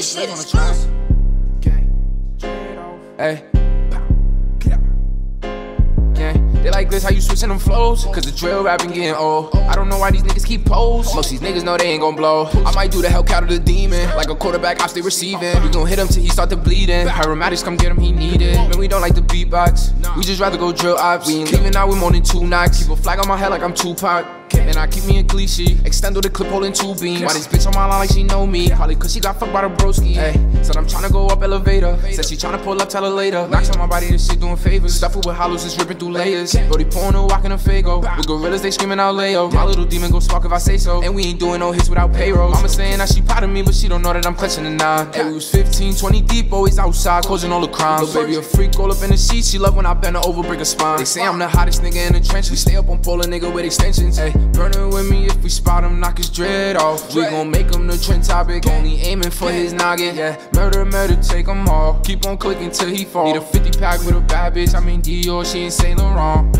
this shit exclusive. Hey. They like this, how you switching them flows? Cause the drill rapping getting old. I don't know why these niggas keep pose. Most these niggas know they ain't gon' blow. I might do the Hellcat of the demon. Like a quarterback, I stay receiving. We gon' hit him till he start to bleeding. Paramedics come get him, he need it. Man, we don't like the beatbox. We just rather go drill ops. We ain't leaving out with more than two knocks. Keep a flag on my head like I'm Tupac. And I keep me in cliche. Extendo the clip holding two beams. Why this bitch on my line like she know me? Probably cause she got fucked by the broski. Hey, said I'm tryna go up elevator. Said she tryna pull up, tell her later. Knocks on my body, this shit doing favors. Stuff it with hollows, it's ripping through layers. Brody pouring a walk in a Faygo. With gorillas, they screaming out Leo. My little demon go spark if I say so. And we ain't doing no hits without payroll. Mama saying that she proud of me, but she don't know that I'm clutching the nine. Hey, we was 15, 20 deep, always outside, causing all the crimes. Little baby a freak, all up in the sheets. She love when I bend her over, break her spine. They say I'm the hottest nigga in the trench. We stay up on pole nigga with extensions. Hey, burning with me if we spot him, knock his dread off. We gon' make him the trend topic, only aiming for his noggin. Yeah, murder, murder, take him all. Keep on clicking till he fall. Need a 50 pack with a bad bitch, I mean Dior, she ain't Saint Laurent.